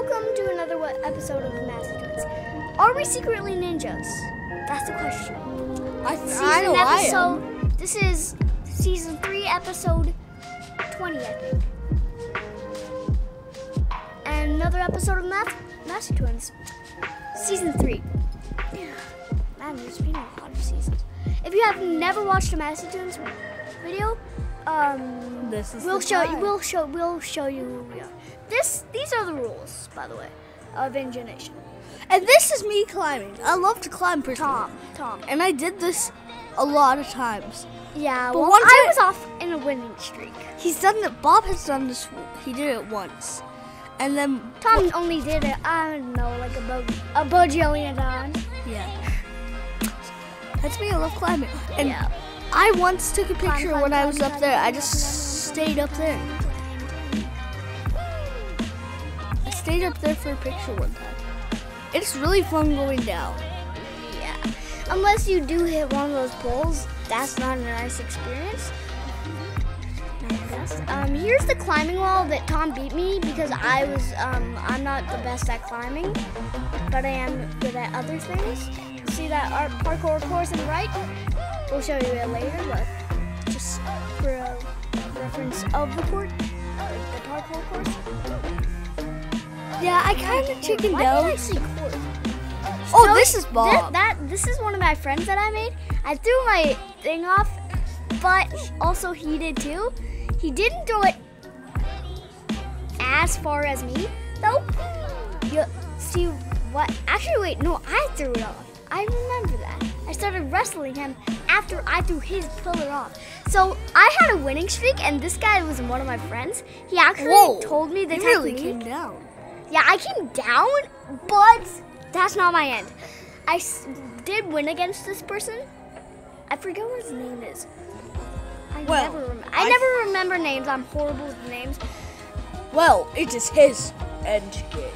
welcome to another episode of the Massey Twins. Are we secretly ninjas? That's the question. I, Season I know I am. This is season three, episode twenty, I think. And another episode of Math- Massey Twins, season three. Man, there's been a lot of seasons. If you have never watched a Massey Twins video, um, This is we'll show you. time. We'll show. We'll show you who we are. This. These are the rules, by the way, of Ingenation. And this is me climbing. I love to climb personally. Tom. Tom. And I did this a lot of times. Yeah. But well, one I was off in a winning streak. He's done it. Bob has done this. He did it once. And then, Tom only did it. I don't know, like a bu- a bajillion times. yeah. That's me. I love climbing. And yeah. I once took a picture climb, when I climb, was up climb, there. I climb, just stayed up there. Stayed up there for a picture one time. It's really fun going down. Yeah. Unless you do hit one of those poles, that's not a nice experience. Um, here's the climbing wall that Tom beat me because I was um, I'm not the best at climbing, but I am good at other things. See that art parkour course on the right? We'll show you it later, but just for a reference of the court, the parkour course. Yeah, I kind of chickened out. did I say court? Oh, No, this is Thi- Bob. that this is one of my friends that I made. I threw my thing off, but also he did too. He didn't throw it as far as me though. You see what? Actually, wait. No, I threw it off. I remember that. I started wrestling him after I threw his pillar off. So I had a winning streak, and this guy was one of my friends. He actually Whoa, told me the technique. really came down. Yeah, I came down, but that's not my end. I s- did win against this person. I forget what his name is. I Well, never rem- I, I- never remember names. I'm horrible with names. Well, it is his end game.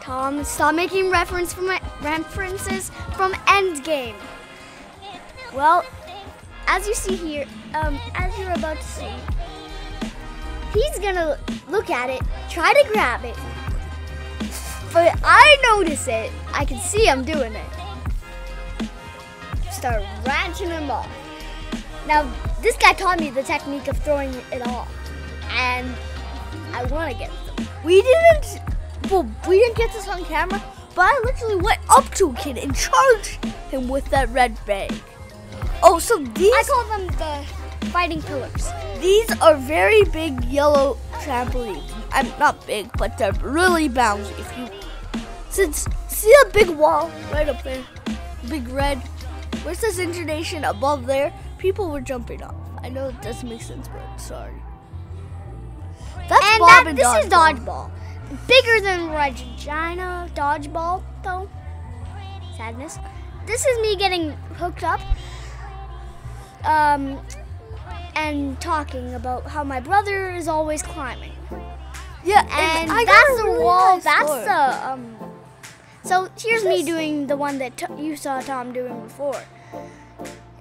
Tom, stop making reference from my references from Endgame. Well, as you see here, um, as you're about to see, he's gonna look at it, try to grab it, but I notice it. I can see him doing it. Start ratcheting him off. Now, this guy taught me the technique of throwing it off, and I want to get them. We didn't. Well, we didn't get this on camera, but I literally went up to a kid and charged him with that red bag. Oh, so these I call them the fighting pillars. these are very big yellow trampolines. I'm not big, but they're really bouncy. If you since see a big wall right up there, big red, where it says intonation above there, people were jumping off. I know it doesn't make sense, but sorry. That's and Bob that, and this dodgeball. is dodgeball. Bigger than Regina dodgeball, though. Sadness. This is me getting hooked up. Um, and talking about how my brother is always climbing. Yeah, And I that's the really wall. nice That's the um. So here's me doing the one that t- you saw Tom doing before,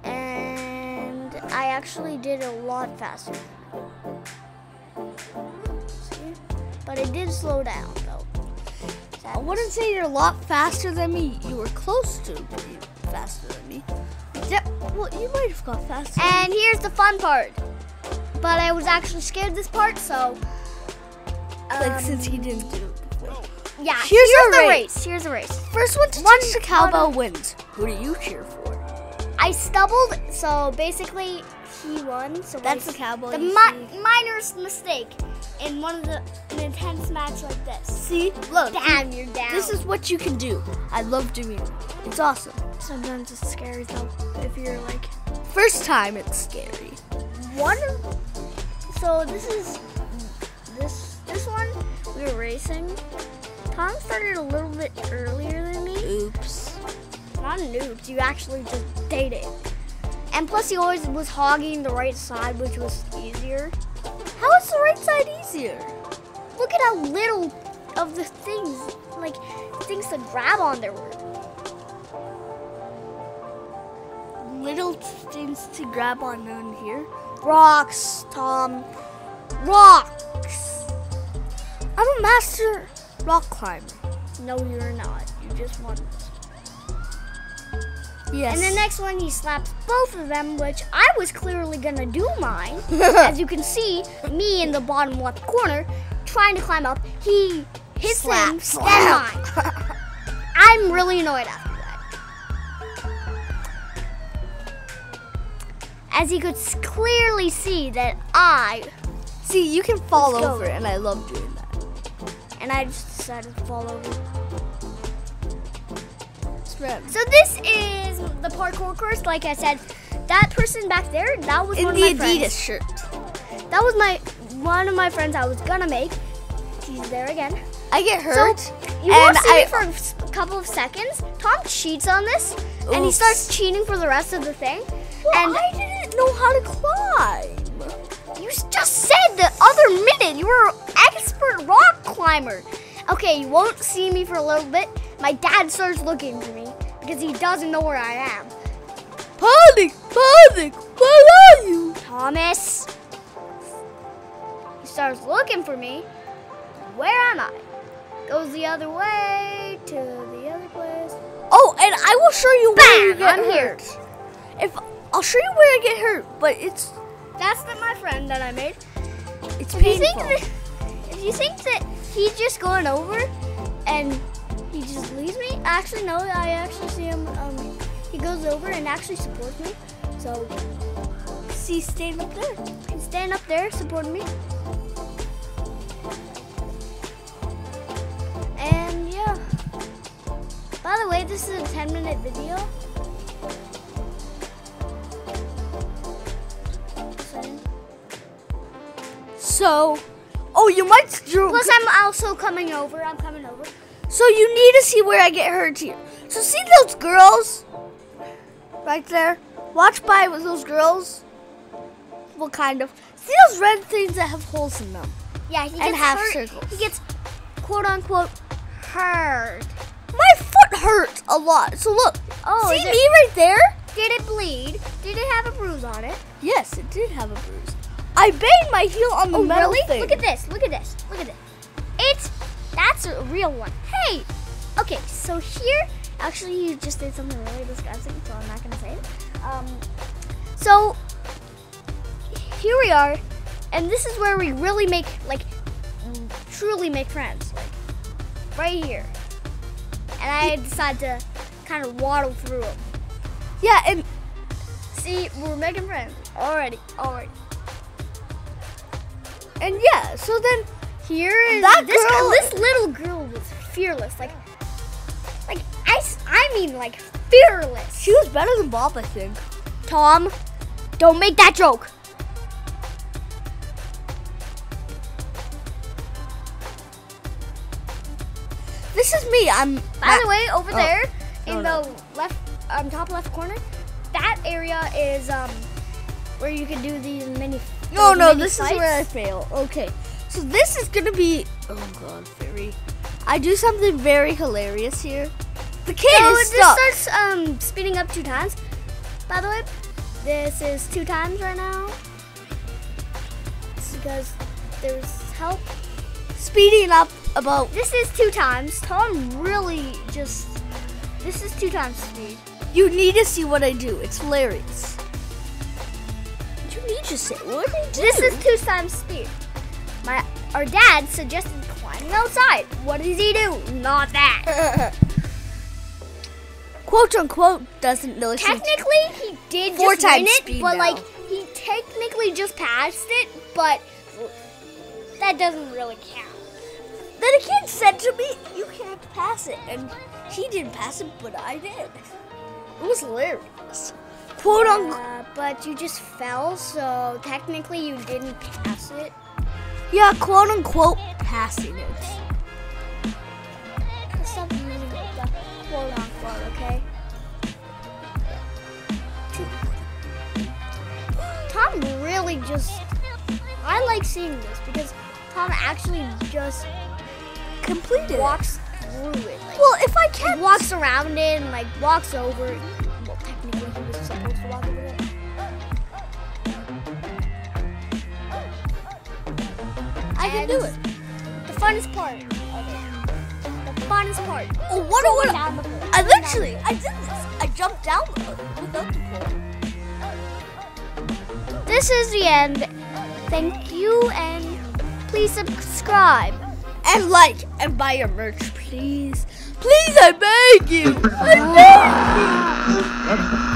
and I actually did a lot faster. See? But it did slow down though. I wouldn't say you're a lot faster than me. You were close to being faster Yeah, well, you might have got faster. And here's the fun part. But I was actually scared this part, so. like um, since he didn't do it before. Yeah. Here's Here's, the race. race. Here's the race. First one to One touch the cowbell wins. Who do you cheer for? I stumbled, so basically he won. So That's the cowboy The mi- mistake in one of the an intense match like this. See, look. Damn, you're down. This is what you can do. I love doing it. It's awesome. sometimes it's scary though. If you're like First time, it's scary. one. So this is this this one we were racing. Tom started a little bit earlier than me. Oops. Not noobs. You actually just dated. And plus, he always was hogging the right side, which was easier. How is the right side easier? Look at how little of the things, like things to grab on there were. Little things to grab on down here. Rocks, Tom. Rocks. I don't a master rock climber. No, you're not. You just won this. Yes. And the next one, he slaps both of them, which I was clearly gonna do mine. As you can see, me in the bottom left corner, trying to climb up. He hits Slap, him, slap. then mine. I'm really annoyed after that. As he could clearly see that I, See, you can fall over, and I love doing that. and I just decided to fall over. So this is the parkour course. Like I said, that person back there, that was In one the of my friends. Adidas shirt. That was my one of my friends I was gonna make. He's there again. I get hurt. So you won't and see me I- for a couple of seconds. Tom cheats on this, and he starts cheating for the rest of the thing. Well, and I didn't know how to climb. you just said the other minute you were an expert rock climber. Okay, you won't see me for a little bit. My dad starts looking for me because he doesn't know where I am. Panic! Panic! Where are you? Thomas. He starts looking for me. Where am I? Goes the other way to the other place. Oh, and I will show you where you get I'm here. hurt. If I'll show you where I get hurt, but it's That's the, my friend that I made. it's If you think painful. that, if you think that he's just going over and he just leaves me, actually no, I actually see him. Um, he goes over and actually supports me. So See, stand up there. he's standing up there supporting me. And yeah. By the way, this is a 10 minute video. So, oh, you might. Plus, I'm also coming over. I'm coming over. So you need to see where I get hurt here. So see those girls right there. Watch by with those girls. What kind of? See those red things that have holes in them. Yeah, he gets And half hurt. circles. He gets quote unquote hurt. My foot hurts a lot. So look. Oh, see me right there? Did it bleed? Did it have a bruise on it? Yes, it did have a bruise. I banged my heel on the Oh, metal really? thing. Look at this. Look at this. Look at this. That's a real one. Hey. Okay, so here, actually, you just did something really disgusting, so I'm not gonna say it. Um, so here we are, and this is where we really make like truly make friends, like right here. And I decided to kind of waddle through them. Yeah, and See, we're making friends already. Already. and yeah. So then Here is That this girl, this little girl was fearless. Like, like I, I mean, like fearless. she was better than Bob, I think. Tom, don't make that joke. This is me. I'm. By the way, over Oh. there in No, the left, um, top left corner, that area is um where you can do these mini. No, no. mini This fights. is where I fail. Okay. So this is gonna be. Oh God, very. I do something very hilarious here. The kid So is this starts um speeding up two times. By the way, this is two times right now. It's because there's help. speeding up about. This is two times. Tom really just. This is two times speed. You need to see what I do. It's hilarious. You need to say what I do. This is two times speed. My our dad suggested climbing outside. What does he do? Not that. quote unquote doesn't really. technically, he did Four just win times it, speed but now. like he technically just passed it, but that doesn't really count. Then a kid said to me, "You can't pass it," and he didn't pass it, but I did. It was hilarious. Quote unquote. Uh, but you just fell, so technically you didn't pass it. Yeah, quote unquote passing it. Stop using the quote unquote, okay? Tom really just. I like seeing this because Tom actually just Completed. walks through it. Like, Well, if I can't walks around it and like walks over it. Well, technically I can do it. The funnest part. The funnest part. Oh, what a what? Down a- pole. I literally, I did this. I jumped down without the pole. This is the end. Thank you and please subscribe. And like and buy your merch, please. Please, I beg you. I beg you.